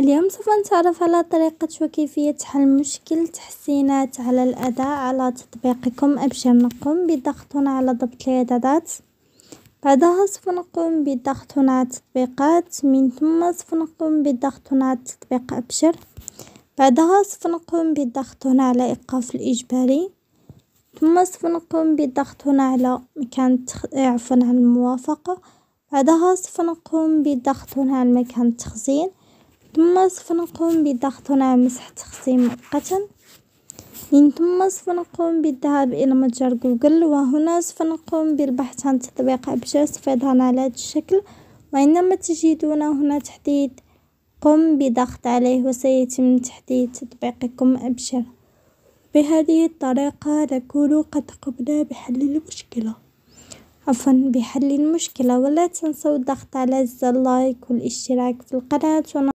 اليوم سوف نتعرف على طريقة وكيفية حل مشكل تحسينات على الأداء على تطبيقكم أبشر نقوم بالضغط هنا على ضبط الإعدادات. بعدها سوف نقوم بالضغط هنا على التطبيقات من ثم سوف نقوم بالضغط هنا على تطبيق أبشر. بعدها سوف نقوم بالضغط هنا على إيقاف الإجباري. ثم سوف نقوم بالضغط هنا على مكان عفوا على الموافقة. بعدها سوف نقوم بالضغط هنا على مكان التخزين ثم سوف نقوم هنا على مسح تخزين مؤقتا. من ثم سوف نقوم بالذهاب إلى متجر جوجل وهنا سوف نقوم بالبحث عن تطبيق أبشر سوف يظهر على هذا الشكل. وعندما تجدون هنا تحديد قم بضغط عليه وسيتم تحديد تطبيقكم أبشر بهذه الطريقة نكون قد قمنا بحل المشكلة. عفوا بحل المشكلة. ولا تنسوا الضغط على زر لايك والاشتراك في القناة.